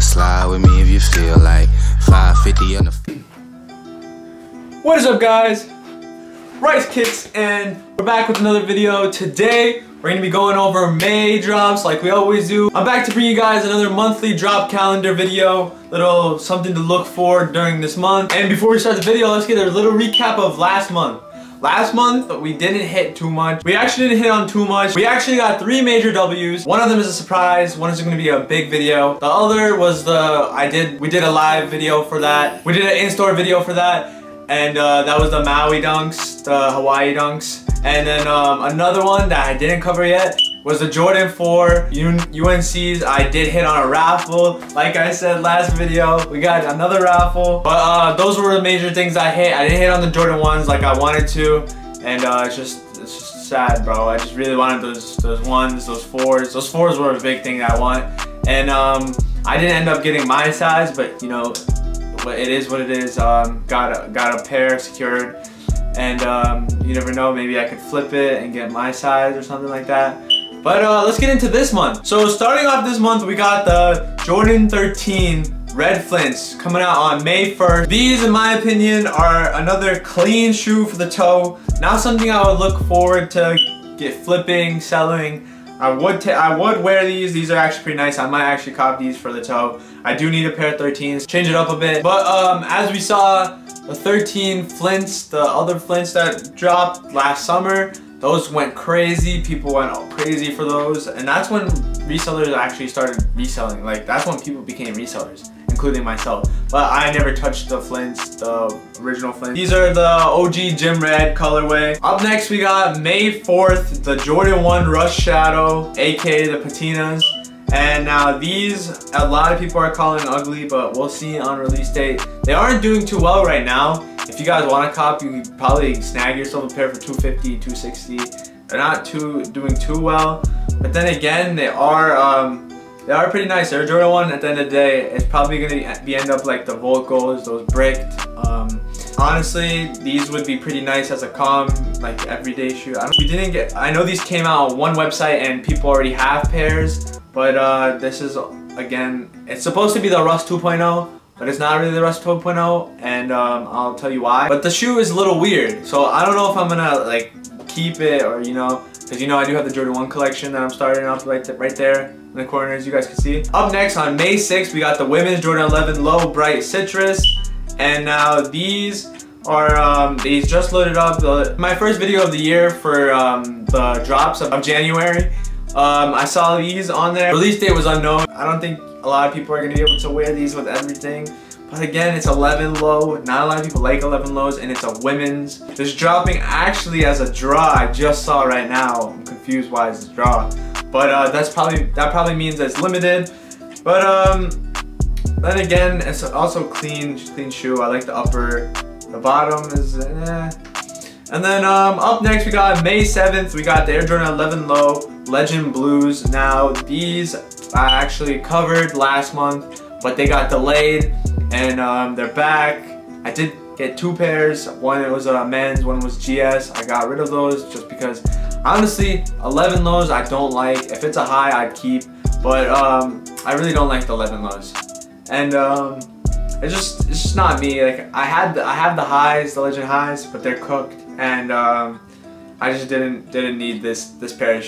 slide with me if you feel like 550 on the. What is up guys? Rice Kickz and we're back with another video. Today we're gonna be going over May drops like we always do. I'm back to bring you guys another monthly drop calendar video. Little something to look for during this month. And before we start the video, let's get a little recap of last month. Last month, we didn't hit too much. We actually didn't hit on too much. We actually got three major W's. One of them is a surprise. One is gonna be a big video. The other was the, I did, we did a live video for that. We did an in-store video for that. And uh, that was the Maui dunks, the Hawaii dunks. And then um, another one that I didn't cover yet was the Jordan 4 UNC's. I did hit on a raffle. Like I said last video, we got another raffle. But uh, those were the major things I hit. I didn't hit on the Jordan 1s like I wanted to. And uh, it's just it's just sad, bro. I just really wanted those those ones, those fours. Those fours were a big thing I want. And um, I didn't end up getting my size, but you know, but it is what it is. Um, got a, got a pair secured. And um, you never know, maybe I could flip it and get my size or something like that. But uh, let's get into this month. So starting off this month, we got the Jordan 13 Red Flints coming out on May 1st. These, in my opinion, are another clean shoe for the toe. Not something I would look forward to get flipping, selling. I would I would wear these. These are actually pretty nice. I might actually cop these for the toe. I do need a pair of 13s. Change it up a bit. But um, as we saw, the 13 Flints, the other Flints that dropped last summer, those went crazy. People went crazy for those. And that's when resellers actually started reselling. Like that's when people became resellers, including myself. But I never touched the Flints, the original Flints. These are the OG Gym Red colorway. Up next we got May 4th, the Jordan 1 Rust Shadow, aka the Patinas. And now these, a lot of people are calling ugly, but we'll see on release date. They aren't doing too well right now. If you guys want a cop, you probably snag yourself a pair for 250 260 They're not too doing too well. But then again, they are um, they are pretty nice. They're Jordan 1 at the end of the day. It's probably gonna be end up like the Volcos, those bricked. Um, honestly, these would be pretty nice as a calm, like everyday shoe. we didn't get, I know these came out on one website and people already have pairs, but uh, this is, again, it's supposed to be the Rust 2.0, but it's not really the Rust 2.0 and um, I'll tell you why. But the shoe is a little weird, so I don't know if I'm gonna like keep it or you know, because you know I do have the Jordan 1 collection that I'm starting off right, th right there in the corner as you guys can see. Up next on May 6th, we got the women's Jordan 11 Low Bright Citrus. And now these are, um, these just loaded up. The, my first video of the year for um, the drops of, of January. Um, I saw these on there. Release date was unknown. I don't think a lot of people are gonna be able to wear these with everything. But again, it's 11 low. Not a lot of people like 11 lows and it's a women's. This dropping actually as a draw. I just saw right now. I'm confused why it's a draw. But uh, that's probably that probably means it's limited. But um, then again, it's also clean, clean shoe. I like the upper. The bottom is eh. And then um, up next we got May 7th, we got the Air Jordan 11 Low Legend Blues. Now these I actually covered last month, but they got delayed and um, they're back. I did get two pairs. One it was a uh, men's, one was GS. I got rid of those just because honestly, 11 lows I don't like. If it's a high, I'd keep, but um, I really don't like the 11 lows. And um, it's just it's just not me. Like I had the, I have the highs, the legend highs, but they're cooked, and um, I just didn't didn't need this this pair of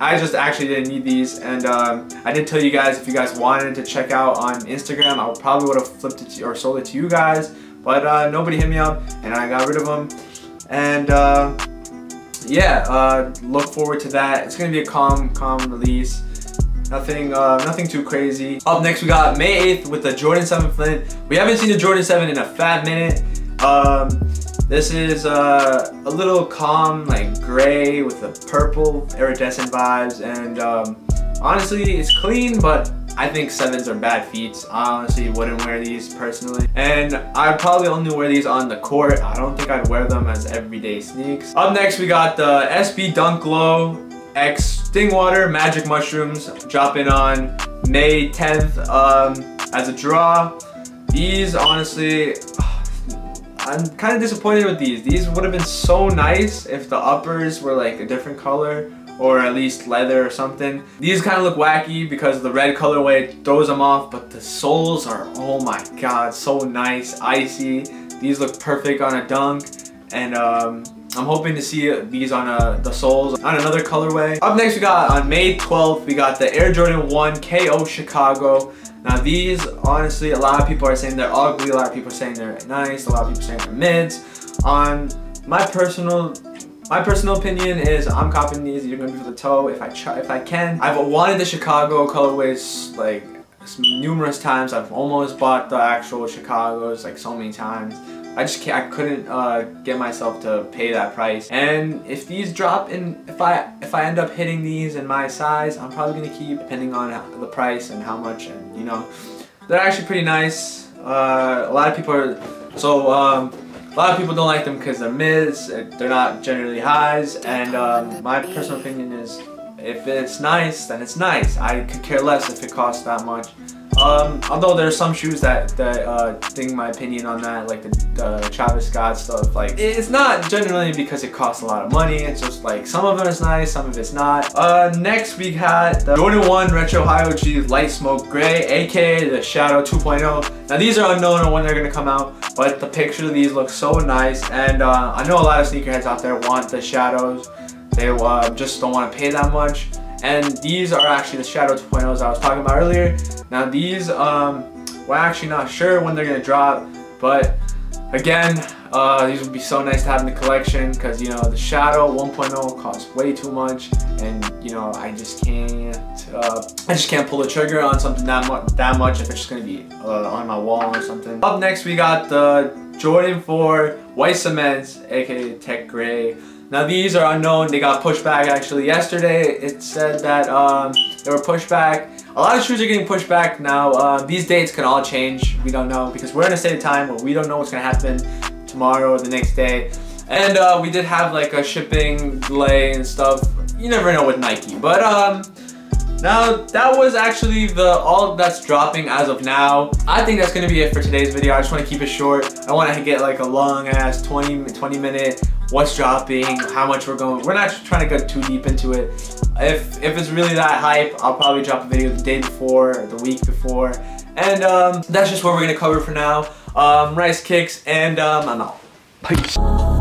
I just actually didn't need these. And um, I did tell you guys if you guys wanted to check out on Instagram I probably would have flipped it to, or sold it to you guys. But uh, nobody hit me up and I got rid of them and uh, yeah uh, look forward to that. It's gonna be a calm calm release. Nothing uh, nothing too crazy. Up next we got May 8th with the Jordan 7 Flint. We haven't seen the Jordan 7 in a fat minute. Um, this is uh, a little calm, like gray with the purple iridescent vibes. And um, honestly, it's clean, but I think sevens are bad feet. I honestly wouldn't wear these personally. And I'd probably only wear these on the court. I don't think I'd wear them as everyday sneaks. Up next, we got the SB Dunk Low X Stingwater Magic Mushrooms dropping on May 10th um, as a draw. These, honestly, I'm kind of disappointed with these. These would have been so nice if the uppers were like a different color or at least leather or something. These kind of look wacky because the red colorway throws them off, but the soles are, oh my god, so nice, icy. These look perfect on a dunk, and um, I'm hoping to see these on uh, the soles on another colorway. Up next we got on May 12th, we got the Air Jordan 1 KO Chicago. Now these, honestly, a lot of people are saying they're ugly, a lot of people are saying they're nice, a lot of people saying they're mids. On um, my personal my personal opinion is I'm copying these. You're gonna be for the toe if I try, if I can. I've wanted the Chicago colorways like numerous times. I've almost bought the actual Chicago's like so many times. I just can't, I couldn't uh, get myself to pay that price. And if these drop in, if I if I end up hitting these in my size, I'm probably gonna keep depending on the price and how much and you know, they're actually pretty nice. Uh, a lot of people are, so um, a lot of people don't like them because they're mids, they're not generally highs, and um, my personal opinion is if it's nice, then it's nice. I could care less if it costs that much. Um, although there are some shoes that, that uh, think my opinion on that, like the, Travis Scott stuff, like it's not generally because it costs a lot of money. It's just like some of them is nice, some of it's not. Uh, next we had the Jordan 1 Retro High OG Light Smoke Gray, aka the Shadow 2.0. Now these are unknown on when they're gonna come out, but the picture of these looks so nice, and uh, I know a lot of sneakerheads out there want the shadows. They uh, just don't want to pay that much. And these are actually the Shadow 2.0s I was talking about earlier. Now these, um, we're actually not sure when they're gonna drop, but again, uh, these would be so nice to have in the collection because you know the Shadow 1.0 costs way too much, and you know I just can't, uh, I just can't pull the trigger on something that much, that much if it's just gonna be uh, on my wall or something. Up next, we got the Jordan 4 White Cements, aka Tech Gray. Now these are unknown, they got pushed back actually. Yesterday it said that um, they were pushed back. A lot of shoes are getting pushed back now. Uh, these dates can all change, we don't know. Because we're in a state of time where we don't know what's gonna happen tomorrow or the next day. And uh, we did have like a shipping delay and stuff. You never know with Nike. But um, now, that was actually the all that's dropping as of now. I think that's gonna be it for today's video. I just wanna keep it short. I wanna get like a long ass 20, 20 minute what's dropping, how much we're going. We're not trying to go too deep into it. If, if it's really that hype, I'll probably drop a video the day before or the week before. And um, that's just what we're gonna cover for now. Um, Rice Kickz and um, I'm out. Peace.